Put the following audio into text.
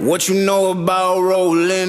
What you know about rolling?